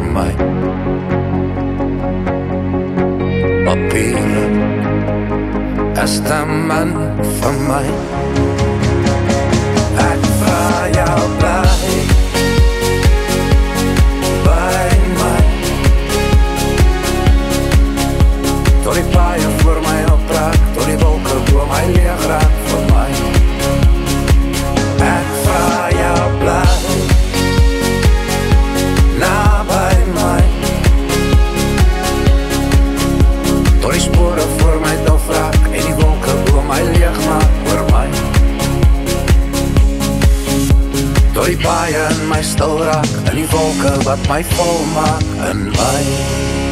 My appeal, as pilă man for mine. My stil raak in die wolke wat my vol maak in my